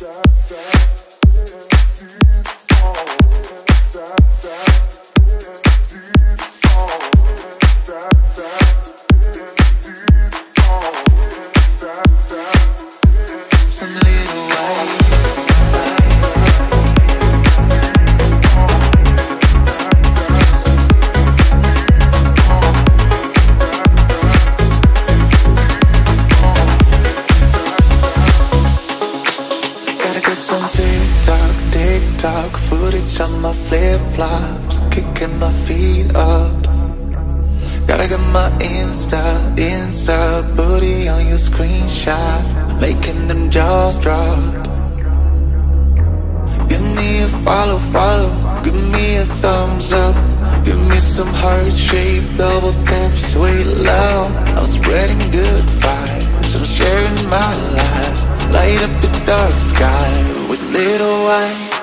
Some flops, kicking my feet up. Gotta get my Insta, Insta booty on your screenshot, making them jaws drop. Give me a follow, follow, give me a thumbs up. Give me some heart shaped double tap, sweet love. I'm spreading good vibes, I'm sharing my life. Light up the dark sky with little white.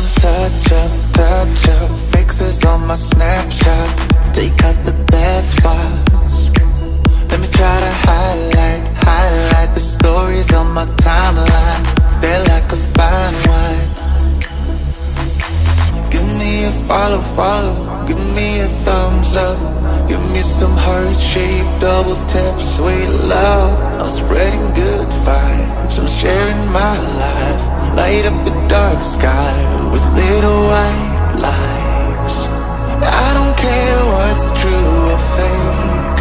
Some touch up, touch up Fixes on my snapshot Take out the bad spots. Let me try to highlight, highlight The stories on my timeline. They're like a fine wine. Give me a follow, follow. Give me a thumbs up. Give me some heart-shaped double tap Sweet love. I'm spreading good vibes. I'm sharing my life. Light up the dark sky Little white lies. I don't care what's true or fake.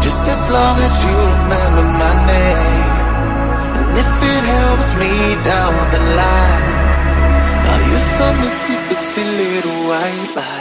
Just as long as you remember my name. And if it helps me down the line are you some itty silly little white lies.